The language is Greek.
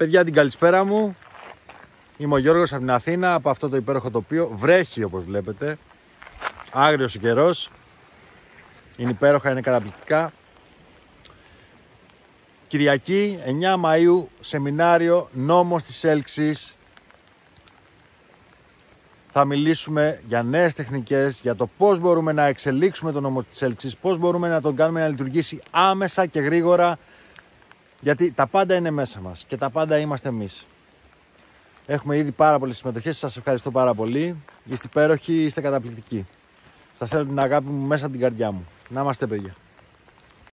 Παιδιά την καλησπέρα μου. Είμαι ο Γιώργος από την Αθήνα, από αυτό το υπέροχο τοπίο. Βρέχει όπως βλέπετε. Άγριος ο καιρός. Είναι υπέροχα, είναι καταπληκτικά. Κυριακή 9 Μαΐου, σεμινάριο νόμος της έλξης. Θα μιλήσουμε για νέες τεχνικές, για το πώς μπορούμε να εξελίξουμε τον νόμο της έλξης, πώς μπορούμε να τον κάνουμε να λειτουργήσει άμεσα και γρήγορα, γιατί τα πάντα είναι μέσα μας και τα πάντα είμαστε εμείς. Έχουμε ήδη πάρα πολλές συμμετοχές, σας ευχαριστώ πάρα πολύ. Είστε υπέροχοι, είστε καταπληκτικοί. Σας θέλω την αγάπη μου μέσα από την καρδιά μου. Να είμαστε παιδιά.